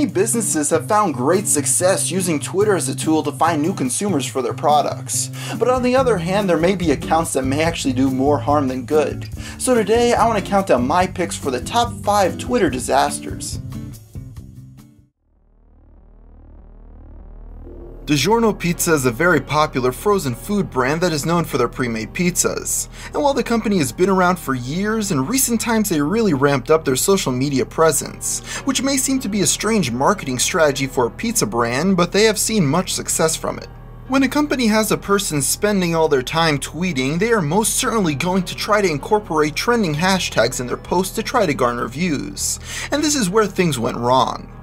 Many businesses have found great success using Twitter as a tool to find new consumers for their products. But on the other hand, there may be accounts that may actually do more harm than good. So today, I want to count down my picks for the top 5 Twitter disasters. DiGiorno Pizza is a very popular frozen food brand that is known for their pre-made pizzas. And while the company has been around for years, in recent times they really ramped up their social media presence, which may seem to be a strange marketing strategy for a pizza brand, but they have seen much success from it. When a company has a person spending all their time tweeting, they are most certainly going to try to incorporate trending hashtags in their posts to try to garner views. And this is where things went wrong.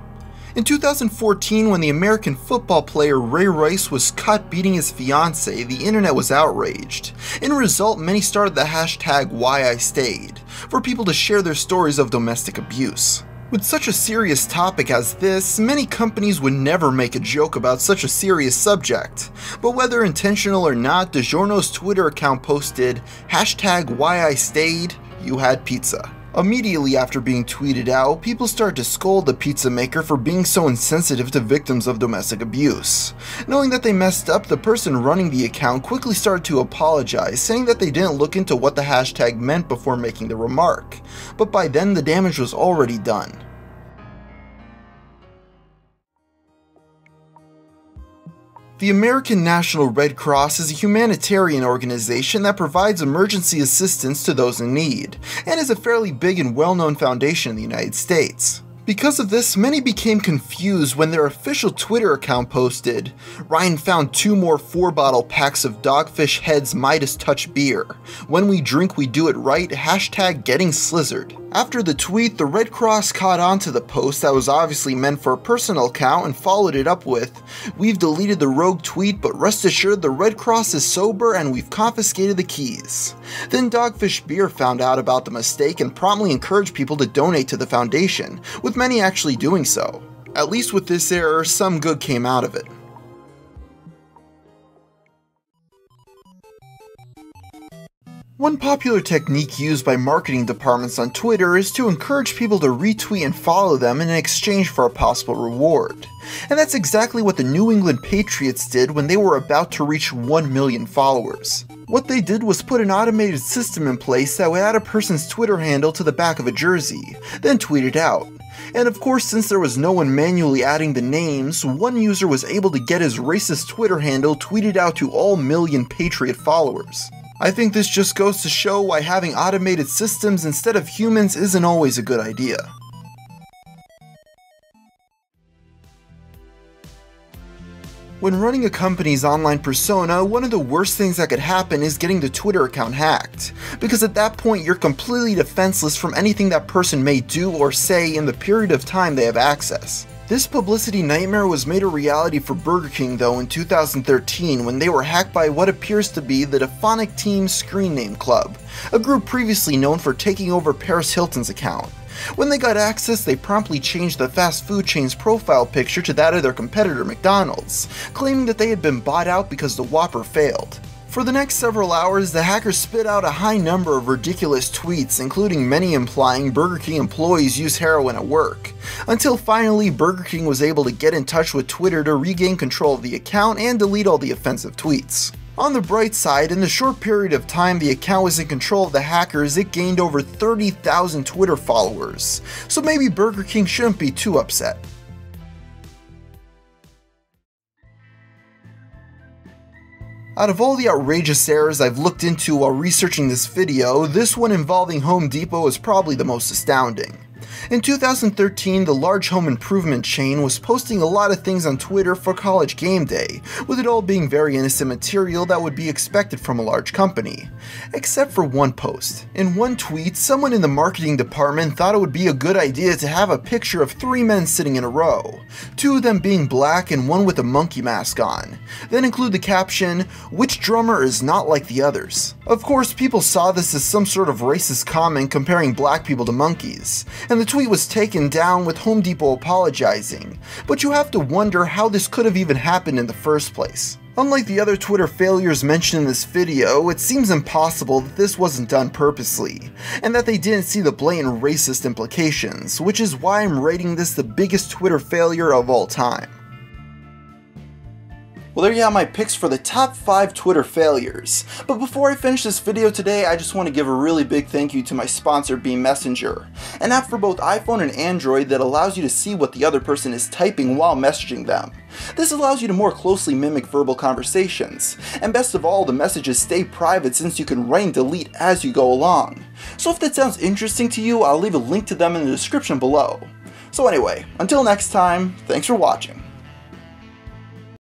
In 2014, when the American football player Ray Rice was caught beating his fiancee, the internet was outraged. In result, many started the hashtag WhyIStayed, for people to share their stories of domestic abuse. With such a serious topic as this, many companies would never make a joke about such a serious subject. But whether intentional or not, DiGiorno's Twitter account posted, hashtag WhyIStayed, you had pizza. Immediately after being tweeted out, people started to scold the pizza maker for being so insensitive to victims of domestic abuse. Knowing that they messed up, the person running the account quickly started to apologize, saying that they didn't look into what the hashtag meant before making the remark. But by then, the damage was already done. The American National Red Cross is a humanitarian organization that provides emergency assistance to those in need, and is a fairly big and well-known foundation in the United States. Because of this, many became confused when their official Twitter account posted, Ryan found two more 4-bottle packs of Dogfish Head's Midas Touch beer. When we drink we do it right, hashtag getting slizzerd. After the tweet, the Red Cross caught on to the post that was obviously meant for a personal account and followed it up with, We've deleted the rogue tweet, but rest assured the Red Cross is sober and we've confiscated the keys. Then Dogfish Beer found out about the mistake and promptly encouraged people to donate to the foundation, with many actually doing so. At least with this error, some good came out of it. One popular technique used by marketing departments on Twitter is to encourage people to retweet and follow them in exchange for a possible reward. And that's exactly what the New England Patriots did when they were about to reach 1 million followers. What they did was put an automated system in place that would add a person's Twitter handle to the back of a jersey, then tweet it out. And of course, since there was no one manually adding the names, one user was able to get his racist Twitter handle tweeted out to all million Patriot followers. I think this just goes to show why having automated systems instead of humans isn't always a good idea. When running a company's online persona, one of the worst things that could happen is getting the Twitter account hacked, because at that point you're completely defenseless from anything that person may do or say in the period of time they have access. This publicity nightmare was made a reality for Burger King though in 2013 when they were hacked by what appears to be the Defonic Team Screen Name Club, a group previously known for taking over Paris Hilton's account. When they got access, they promptly changed the fast food chain's profile picture to that of their competitor McDonald's, claiming that they had been bought out because the Whopper failed. For the next several hours, the hackers spit out a high number of ridiculous tweets, including many implying Burger King employees use heroin at work, until finally Burger King was able to get in touch with Twitter to regain control of the account and delete all the offensive tweets. On the bright side, in the short period of time the account was in control of the hackers, it gained over 30,000 Twitter followers, so maybe Burger King shouldn't be too upset. Out of all the outrageous errors I've looked into while researching this video, this one involving Home Depot is probably the most astounding. In 2013, the large home improvement chain was posting a lot of things on Twitter for college game day, with it all being very innocent material that would be expected from a large company. Except for one post. In one tweet, someone in the marketing department thought it would be a good idea to have a picture of three men sitting in a row, two of them being black and one with a monkey mask on. Then include the caption, which drummer is not like the others. Of course, people saw this as some sort of racist comment comparing black people to monkeys, and the tweet was taken down with Home Depot apologizing, but you have to wonder how this could have even happened in the first place. Unlike the other Twitter failures mentioned in this video, it seems impossible that this wasn't done purposely, and that they didn't see the blatant racist implications, which is why I'm rating this the biggest Twitter failure of all time. Well, there you have my picks for the top 5 Twitter failures. But before I finish this video today, I just want to give a really big thank you to my sponsor, Beam Messenger, an app for both iPhone and Android that allows you to see what the other person is typing while messaging them. This allows you to more closely mimic verbal conversations, and best of all, the messages stay private since you can write and delete as you go along. So if that sounds interesting to you, I'll leave a link to them in the description below. So anyway, until next time, thanks for watching.